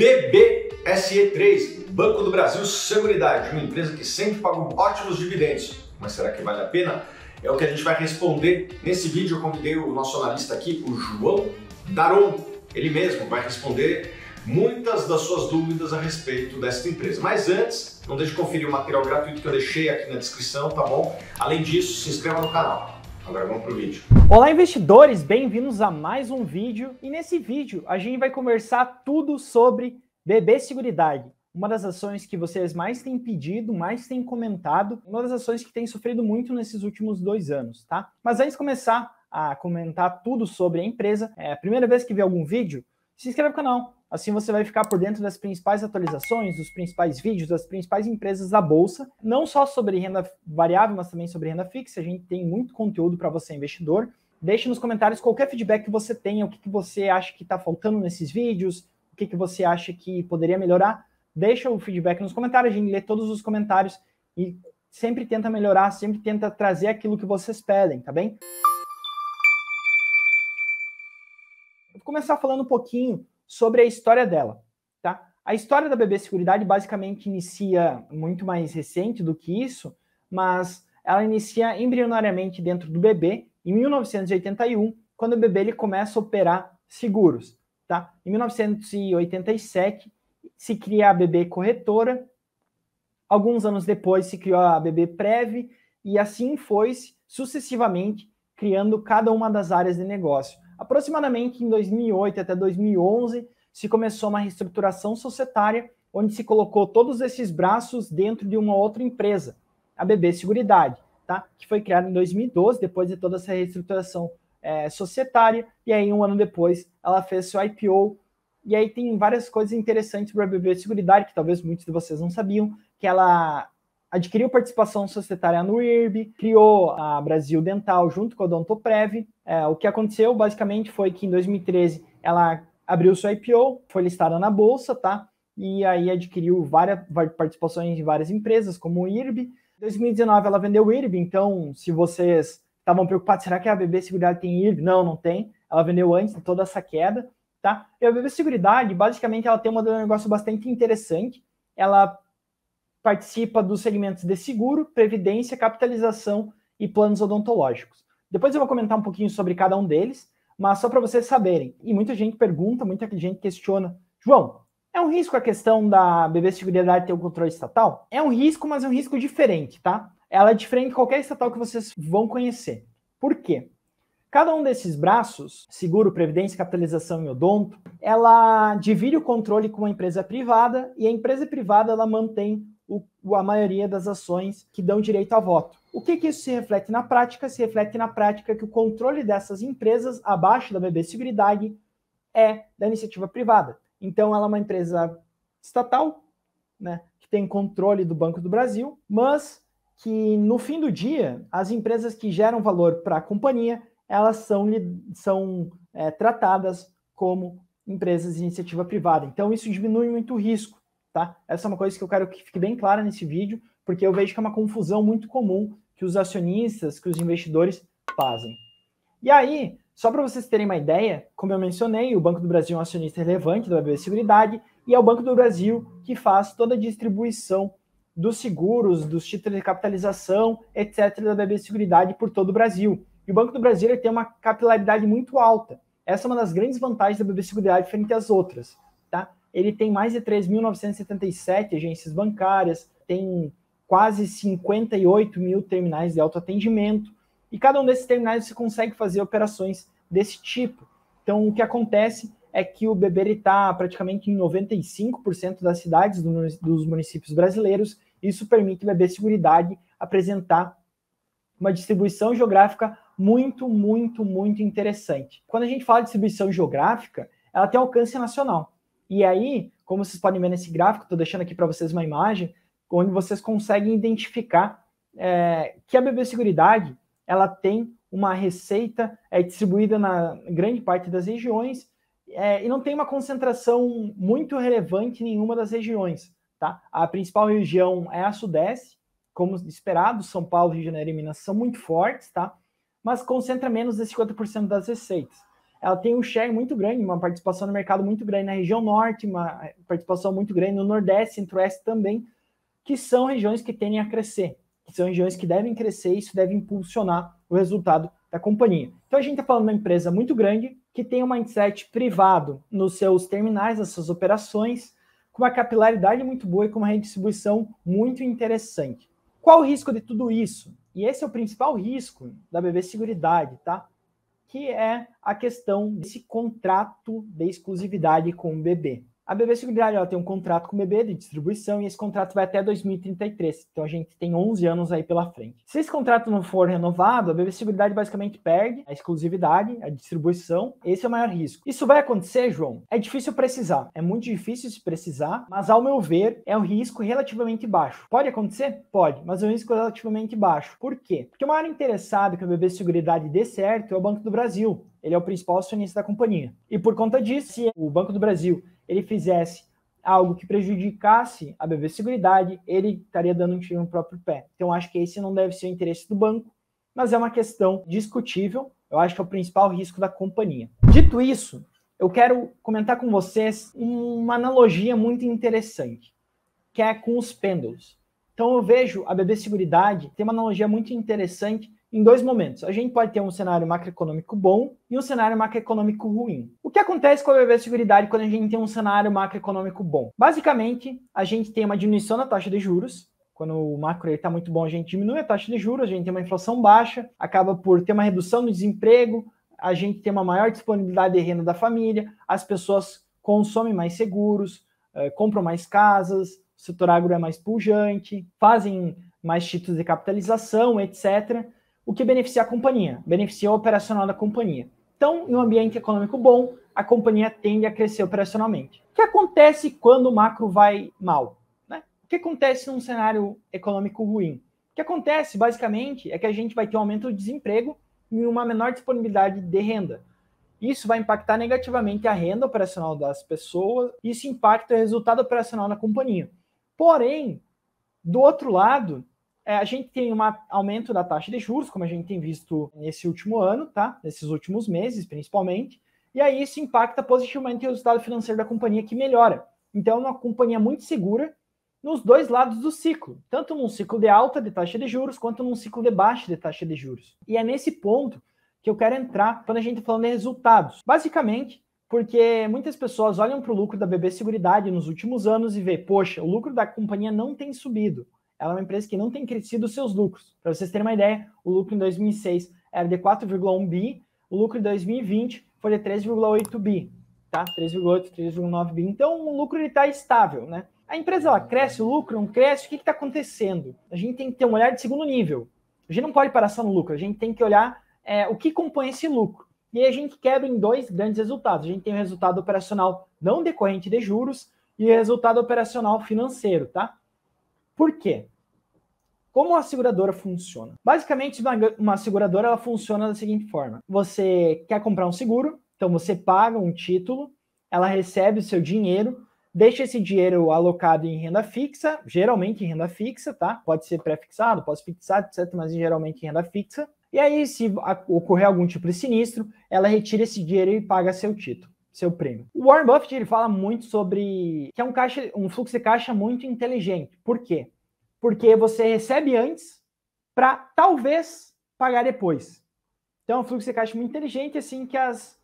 BBSE3, Banco do Brasil Seguridade, uma empresa que sempre pagou ótimos dividendos. Mas será que vale a pena? É o que a gente vai responder nesse vídeo. Eu convidei o nosso analista aqui, o João Daron. Ele mesmo vai responder muitas das suas dúvidas a respeito desta empresa. Mas antes, não deixe de conferir o material gratuito que eu deixei aqui na descrição, tá bom? Além disso, se inscreva no canal. Agora vamos para o vídeo. Olá, investidores! Bem-vindos a mais um vídeo. E nesse vídeo a gente vai conversar tudo sobre BB Seguridade, uma das ações que vocês mais têm pedido, mais têm comentado, uma das ações que tem sofrido muito nesses últimos dois anos, tá? Mas antes de começar a comentar tudo sobre a empresa, é a primeira vez que vê algum vídeo, se inscreve no canal, Assim você vai ficar por dentro das principais atualizações, dos principais vídeos, das principais empresas da bolsa, não só sobre renda variável, mas também sobre renda fixa. A gente tem muito conteúdo para você investidor. Deixe nos comentários qualquer feedback que você tenha, o que, que você acha que está faltando nesses vídeos, o que, que você acha que poderia melhorar. Deixa o feedback nos comentários, a gente lê todos os comentários e sempre tenta melhorar, sempre tenta trazer aquilo que vocês pedem, tá bem? Vou começar falando um pouquinho sobre a história dela. Tá? A história da BB Seguridade basicamente inicia muito mais recente do que isso, mas ela inicia embrionariamente dentro do BB em 1981, quando o BB ele começa a operar seguros. Tá? Em 1987 se cria a BB Corretora, alguns anos depois se criou a BB Prev, e assim foi sucessivamente criando cada uma das áreas de negócio. Aproximadamente em 2008 até 2011, se começou uma reestruturação societária, onde se colocou todos esses braços dentro de uma outra empresa, a BB Seguridade, tá? que foi criada em 2012, depois de toda essa reestruturação é, societária, e aí um ano depois ela fez seu IPO, e aí tem várias coisas interessantes para a BB Seguridade, que talvez muitos de vocês não sabiam, que ela adquiriu participação societária no IRB, criou a Brasil Dental junto com a Odontoprev. É, o que aconteceu basicamente foi que em 2013 ela abriu sua IPO, foi listada na bolsa, tá? E aí adquiriu várias participações em várias empresas, como o IRB. Em 2019 ela vendeu o IRB, então se vocês estavam preocupados, será que a BB Seguridade tem IRB? Não, não tem. Ela vendeu antes de toda essa queda, tá? E a BB Seguridade, basicamente, ela tem um modelo de negócio bastante interessante. Ela participa dos segmentos de seguro, previdência, capitalização e planos odontológicos. Depois eu vou comentar um pouquinho sobre cada um deles, mas só para vocês saberem. E muita gente pergunta, muita gente questiona, João, é um risco a questão da BB Seguridade ter o um controle estatal? É um risco, mas é um risco diferente, tá? Ela é diferente de qualquer estatal que vocês vão conhecer. Por quê? Cada um desses braços, seguro, previdência, capitalização e odonto, ela divide o controle com uma empresa privada e a empresa privada ela mantém o, a maioria das ações que dão direito a voto. O que, que isso se reflete na prática? Se reflete na prática que o controle dessas empresas, abaixo da BB Seguridade, é da iniciativa privada. Então, ela é uma empresa estatal, né, que tem controle do Banco do Brasil, mas que no fim do dia, as empresas que geram valor para a companhia, elas são, são é, tratadas como empresas de iniciativa privada. Então, isso diminui muito o risco tá? Essa é uma coisa que eu quero que fique bem clara nesse vídeo, porque eu vejo que é uma confusão muito comum que os acionistas, que os investidores fazem. E aí, só para vocês terem uma ideia, como eu mencionei, o Banco do Brasil é um acionista relevante da BB Seguridade e é o Banco do Brasil que faz toda a distribuição dos seguros, dos títulos de capitalização, etc., da BB Seguridade por todo o Brasil. E o Banco do Brasil tem uma capilaridade muito alta. Essa é uma das grandes vantagens da BB Seguridade frente às outras. Tá? Ele tem mais de 3.977 agências bancárias, tem quase 58 mil terminais de autoatendimento, e cada um desses terminais você consegue fazer operações desse tipo. Então, o que acontece é que o BB está praticamente em 95% das cidades do, dos municípios brasileiros, isso permite o BB Seguridade apresentar uma distribuição geográfica muito, muito, muito interessante. Quando a gente fala de distribuição geográfica, ela tem alcance nacional. E aí, como vocês podem ver nesse gráfico, estou deixando aqui para vocês uma imagem, onde vocês conseguem identificar é, que a BB Seguridade ela tem uma receita é, distribuída na grande parte das regiões é, e não tem uma concentração muito relevante em nenhuma das regiões. Tá? A principal região é a Sudeste, como esperado, São Paulo, Rio de Janeiro e Minas são muito fortes, tá? mas concentra menos de 50% das receitas. Ela tem um share muito grande, uma participação no mercado muito grande na região norte, uma participação muito grande no nordeste, centro-oeste também, que são regiões que tendem a crescer, que são regiões que devem crescer e isso deve impulsionar o resultado da companhia. Então a gente está falando de uma empresa muito grande que tem um mindset privado nos seus terminais, nas suas operações, com uma capilaridade muito boa e com uma redistribuição muito interessante. Qual o risco de tudo isso? E esse é o principal risco da BB Seguridade, tá? Que é a questão desse contrato de exclusividade com o BB. A BB Seguridade ela tem um contrato com o BB de distribuição e esse contrato vai até 2033. Então a gente tem 11 anos aí pela frente. Se esse contrato não for renovado, a BB Seguridade basicamente perde a exclusividade, a distribuição. Esse é o maior risco. Isso vai acontecer, João? É difícil precisar. É muito difícil se precisar, mas ao meu ver, é um risco relativamente baixo. Pode acontecer? Pode, mas é um risco relativamente baixo. Por quê? Porque o maior interessado que a BB Seguridade dê certo é o Banco do Brasil. Ele é o principal acionista da companhia. E por conta disso, se o Banco do Brasil ele fizesse algo que prejudicasse a BB Seguridade, ele estaria dando um tiro no próprio pé. Então, acho que esse não deve ser o interesse do banco, mas é uma questão discutível. Eu acho que é o principal risco da companhia. Dito isso, eu quero comentar com vocês uma analogia muito interessante, que é com os pêndulos. Então, eu vejo a BB Seguridade tem uma analogia muito interessante em dois momentos. A gente pode ter um cenário macroeconômico bom e um cenário macroeconômico ruim. O que acontece com a BB Seguridade quando a gente tem um cenário macroeconômico bom? Basicamente, a gente tem uma diminuição da taxa de juros. Quando o macro está muito bom, a gente diminui a taxa de juros, a gente tem uma inflação baixa, acaba por ter uma redução do desemprego, a gente tem uma maior disponibilidade de renda da família, as pessoas consomem mais seguros, eh, compram mais casas, o setor agro é mais pujante, fazem mais títulos de capitalização, etc o que beneficia a companhia, beneficia o operacional da companhia. Então, em um ambiente econômico bom, a companhia tende a crescer operacionalmente. O que acontece quando o macro vai mal? Né? O que acontece num cenário econômico ruim? O que acontece, basicamente, é que a gente vai ter um aumento do desemprego e uma menor disponibilidade de renda. Isso vai impactar negativamente a renda operacional das pessoas, isso impacta o resultado operacional da companhia. Porém, do outro lado, é, a gente tem um aumento da taxa de juros, como a gente tem visto nesse último ano, tá? Nesses últimos meses, principalmente. E aí isso impacta positivamente o resultado financeiro da companhia, que melhora. Então, é uma companhia muito segura nos dois lados do ciclo, tanto num ciclo de alta de taxa de juros, quanto num ciclo de baixa de taxa de juros. E é nesse ponto que eu quero entrar quando a gente está falando de resultados. Basicamente, porque muitas pessoas olham para o lucro da BB Seguridade nos últimos anos e vê, poxa, o lucro da companhia não tem subido ela é uma empresa que não tem crescido os seus lucros. Para vocês terem uma ideia, o lucro em 2006 era de 4,1 bi, o lucro em 2020 foi de 3,8 bi, tá? 3,8, 3,9 bi. Então, o lucro está estável, né? A empresa ela cresce, o lucro não cresce, o que está acontecendo? A gente tem que ter um olhar de segundo nível. A gente não pode parar só no lucro, a gente tem que olhar é, o que compõe esse lucro. E a gente quebra em dois grandes resultados. A gente tem o resultado operacional não decorrente de juros e o resultado operacional financeiro, tá? Por quê? Como a seguradora funciona? Basicamente, uma, seguradora ela funciona da seguinte forma: você quer comprar um seguro, então você paga um título, ela recebe o seu dinheiro, deixa esse dinheiro alocado em renda fixa, geralmente em renda fixa, tá? Pode ser pré-fixado, pode ser fixado, etc., mas geralmente em renda fixa. E aí, se ocorrer algum tipo de sinistro, ela retira esse dinheiro e paga seu título, seu prêmio. O Warren Buffett ele fala muito sobre que é um, caixa, um fluxo de caixa muito inteligente. Por quê? porque você recebe antes para talvez pagar depois. Então, é um fluxo de caixa muito inteligente, assim que as,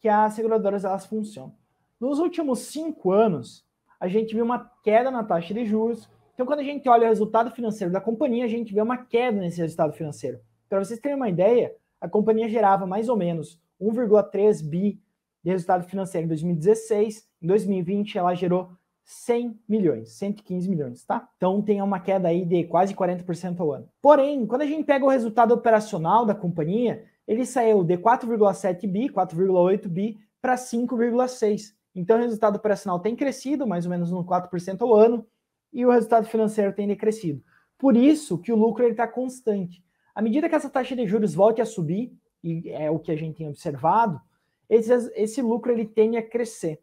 que as seguradoras elas funcionam. Nos últimos cinco anos, a gente viu uma queda na taxa de juros. Então, quando a gente olha o resultado financeiro da companhia, a gente vê uma queda nesse resultado financeiro. Para vocês terem uma ideia, a companhia gerava mais ou menos 1,3 bi resultado financeiro em 2016. Em 2020, ela gerou 100 milhões, 115 milhões, tá? Então tem uma queda aí de quase 40% ao ano. Porém, quando a gente pega o resultado operacional da companhia, ele saiu de 4,7 bi, 4,8 bi para 5,6. Então o resultado operacional tem crescido, mais ou menos no 4% ao ano, e o resultado financeiro tem decrescido. Por isso que o lucro está constante. À medida que essa taxa de juros volte a subir, e é o que a gente tem observado, esse, esse lucro ele tende a crescer,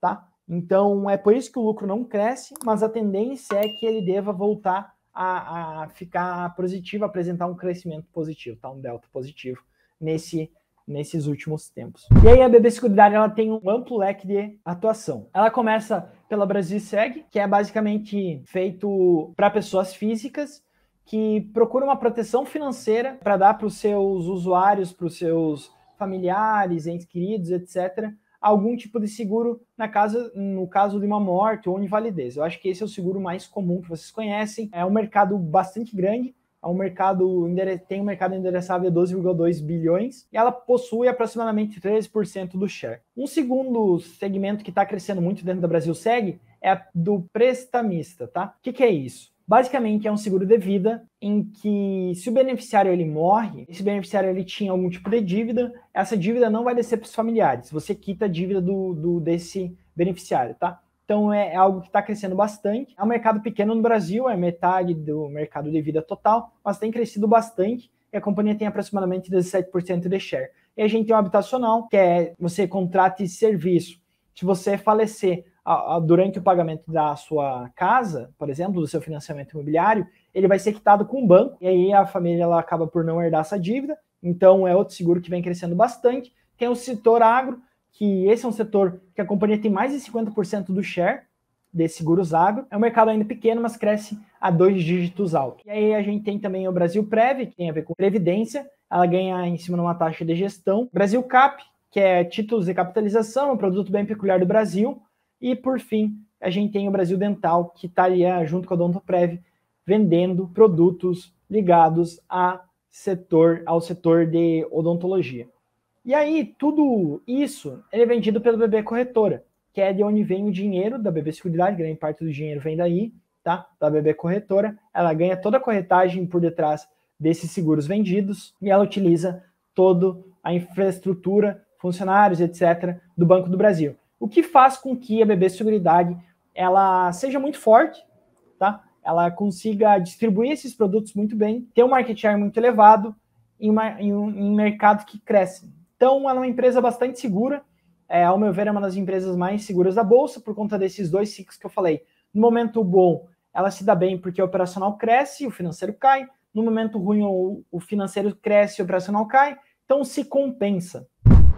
tá? Então, é por isso que o lucro não cresce, mas a tendência é que ele deva voltar a, a ficar positivo, apresentar um crescimento positivo, tá? um delta positivo nesse nesses últimos tempos. E aí a BB Seguridade ela tem um amplo leque de atuação. Ela começa pela Brasil Seg, que é basicamente feito para pessoas físicas que procuram uma proteção financeira para dar para os seus usuários, para os seus familiares, entes queridos, etc., algum tipo de seguro na casa, no caso de uma morte ou invalidez. Eu acho que esse é o seguro mais comum que vocês conhecem. É um mercado bastante grande, é um mercado tem um mercado endereçável de 12,2 bilhões e ela possui aproximadamente 13% do share. Um segundo segmento que está crescendo muito dentro da Brasil Seg é do prestamista, tá? O que, que é isso? Basicamente é um seguro de vida em que se o beneficiário ele morre, esse beneficiário ele tinha algum tipo de dívida, essa dívida não vai descer para os familiares, você quita a dívida do, do desse beneficiário, tá? Então é, é algo que está crescendo bastante. É um mercado pequeno no Brasil, é metade do mercado de vida total, mas tem crescido bastante e a companhia tem aproximadamente 17% de share. E a gente tem o habitacional, que é você contrata esse serviço. Se você falecer, durante o pagamento da sua casa, por exemplo, do seu financiamento imobiliário, ele vai ser quitado com o banco, e aí a família ela acaba por não herdar essa dívida. Então é outro seguro que vem crescendo bastante. Tem o setor agro, que esse é um setor que a companhia tem mais de 50% do share de seguros agro. É um mercado ainda pequeno, mas cresce a dois dígitos alto. E aí a gente tem também o Brasil Prev, que tem a ver com previdência, ela ganha em cima de uma taxa de gestão. Brasil Cap, que é títulos de capitalização, um produto bem peculiar do Brasil, e, por fim, a gente tem o Brasil Dental, que estaria junto com a Odontoprev, vendendo produtos ligados a setor, ao setor de odontologia. E aí, tudo isso é vendido pelo BB Corretora, que é de onde vem o dinheiro da BB Seguridade, grande parte do dinheiro vem daí, tá? Da BB Corretora. Ela ganha toda a corretagem por detrás desses seguros vendidos e ela utiliza toda a infraestrutura, funcionários, etc., do Banco do Brasil o que faz com que a BB Seguridade ela seja muito forte, tá? Ela consiga distribuir esses produtos muito bem, ter um market share muito elevado em, uma, em, um, em um mercado que cresce. Então, ela é uma empresa bastante segura, é, ao meu ver, é uma das empresas mais seguras da bolsa por conta desses dois ciclos que eu falei. No momento bom, ela se dá bem porque o operacional cresce, o financeiro cai. No momento ruim, o, o financeiro cresce, o operacional cai. Então, se compensa.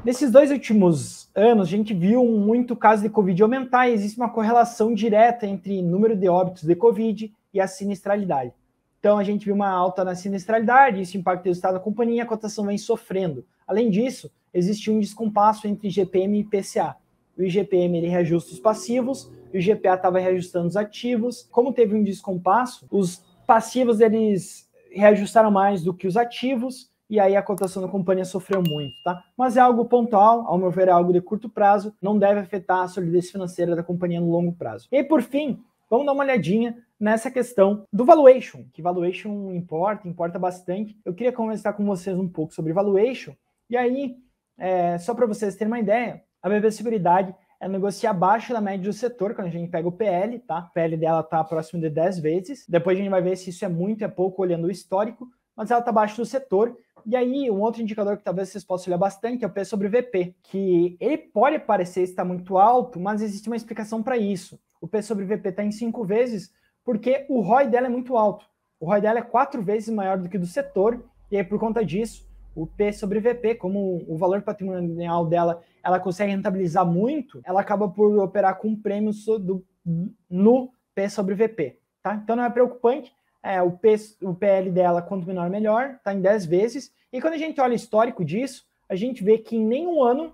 Nesses dois últimos anos, a gente viu muito caso de Covid aumentar e existe uma correlação direta entre número de óbitos de Covid e a sinistralidade. Então, a gente viu uma alta na sinistralidade, isso impacta o resultado da companhia a cotação vem sofrendo. Além disso, existe um descompasso entre GPM e PCA. O IGPM ele reajusta os passivos, o GPA estava reajustando os ativos. Como teve um descompasso, os passivos eles reajustaram mais do que os ativos, e aí a cotação da companhia sofreu muito, tá? Mas é algo pontual, ao meu ver, é algo de curto prazo, não deve afetar a solidez financeira da companhia no longo prazo. E por fim, vamos dar uma olhadinha nessa questão do valuation, que valuation importa, importa bastante. Eu queria conversar com vocês um pouco sobre valuation, e aí, é, só para vocês terem uma ideia, a BB Seguridade é negocia abaixo da média do setor, quando a gente pega o PL, tá? O PL dela tá próximo de 10 vezes. Depois a gente vai ver se isso é muito, é pouco, olhando o histórico, mas ela tá abaixo do setor. E aí, um outro indicador que talvez vocês possam olhar bastante é o P sobre VP, que ele pode parecer estar muito alto, mas existe uma explicação para isso. O P sobre VP está em cinco vezes porque o ROI dela é muito alto. O ROI dela é quatro vezes maior do que do setor, e aí, por conta disso, o P sobre VP, como o valor patrimonial dela, ela consegue rentabilizar muito, ela acaba por operar com um prêmio do, no P sobre VP. Tá? Então não é preocupante, é, o, P, o PL dela, quanto menor, melhor, está em 10 vezes. E quando a gente olha o histórico disso, a gente vê que em nenhum ano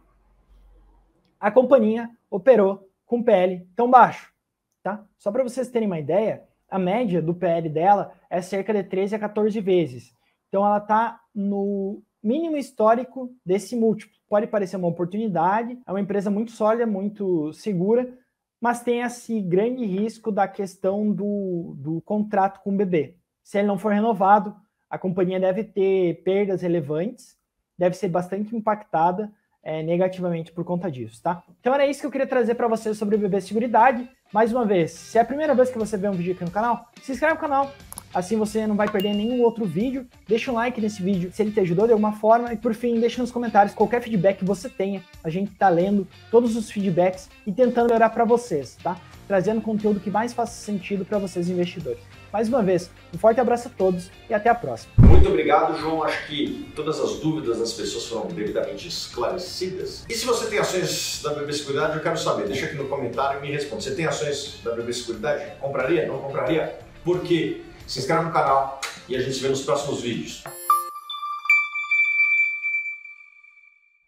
a companhia operou com PL tão baixo. Tá? Só para vocês terem uma ideia, a média do PL dela é cerca de 13 a 14 vezes. Então ela está no mínimo histórico desse múltiplo. Pode parecer uma oportunidade, é uma empresa muito sólida, muito segura, mas tem esse grande risco da questão do, do contrato com o bebê. Se ele não for renovado, a companhia deve ter perdas relevantes, deve ser bastante impactada é, negativamente por conta disso, tá? Então era isso que eu queria trazer para vocês sobre o bebê seguridade. Mais uma vez, se é a primeira vez que você vê um vídeo aqui no canal, se inscreve no canal, Assim você não vai perder nenhum outro vídeo. Deixa um like nesse vídeo se ele te ajudou de alguma forma. E por fim, deixa nos comentários qualquer feedback que você tenha. A gente tá lendo todos os feedbacks e tentando melhorar para vocês, tá? Trazendo conteúdo que mais faça sentido para vocês investidores. Mais uma vez, um forte abraço a todos e até a próxima. Muito obrigado, João. Acho que todas as dúvidas das pessoas foram devidamente esclarecidas. E se você tem ações da BB Seguridade, eu quero saber. Deixa aqui no comentário e me responde. Você tem ações da BB Seguridade? Compraria? Não compraria? Por quê? Se inscreve no canal e a gente se vê nos próximos vídeos.